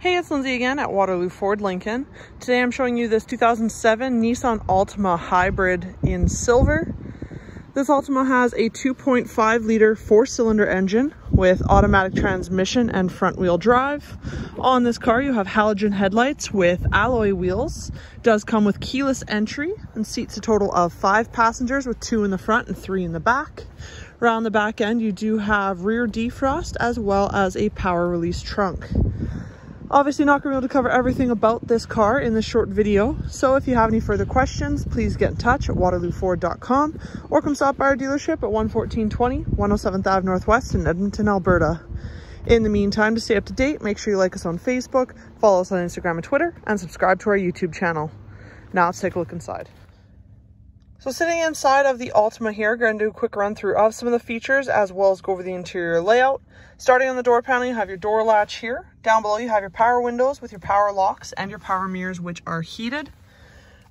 Hey, it's Lindsay again at Waterloo Ford Lincoln. Today I'm showing you this 2007 Nissan Altima Hybrid in silver. This Altima has a 2.5 liter four cylinder engine with automatic transmission and front wheel drive. On this car you have halogen headlights with alloy wheels. It does come with keyless entry and seats a total of five passengers with two in the front and three in the back. Around the back end you do have rear defrost as well as a power release trunk. Obviously not going to be able to cover everything about this car in this short video. So if you have any further questions, please get in touch at waterlooford.com or come stop by our dealership at 11420 107th Ave Northwest in Edmonton, Alberta. In the meantime, to stay up to date, make sure you like us on Facebook, follow us on Instagram and Twitter, and subscribe to our YouTube channel. Now let's take a look inside. So sitting inside of the Altima here, going to do a quick run through of some of the features as well as go over the interior layout. Starting on the door panel, you have your door latch here. Down below, you have your power windows with your power locks and your power mirrors, which are heated.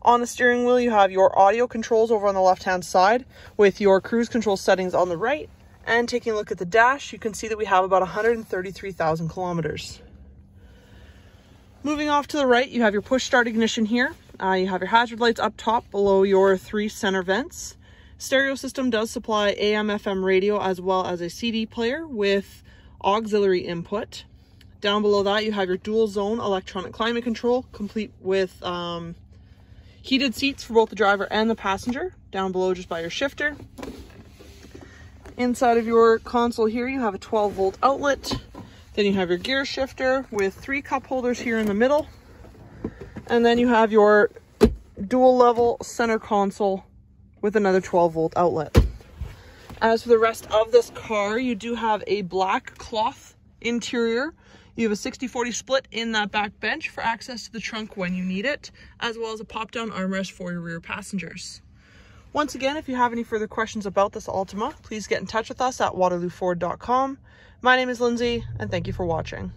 On the steering wheel, you have your audio controls over on the left-hand side with your cruise control settings on the right. And taking a look at the dash, you can see that we have about 133,000 kilometers. Moving off to the right, you have your push start ignition here. Uh, you have your hazard lights up top below your three center vents. Stereo system does supply AM FM radio as well as a CD player with auxiliary input. Down below that you have your dual zone electronic climate control complete with um, heated seats for both the driver and the passenger. Down below just by your shifter. Inside of your console here you have a 12 volt outlet. Then you have your gear shifter with three cup holders here in the middle and then you have your dual level center console with another 12 volt outlet. As for the rest of this car, you do have a black cloth interior. You have a 60-40 split in that back bench for access to the trunk when you need it, as well as a pop-down armrest for your rear passengers. Once again, if you have any further questions about this Altima, please get in touch with us at waterlooford.com. My name is Lindsay, and thank you for watching.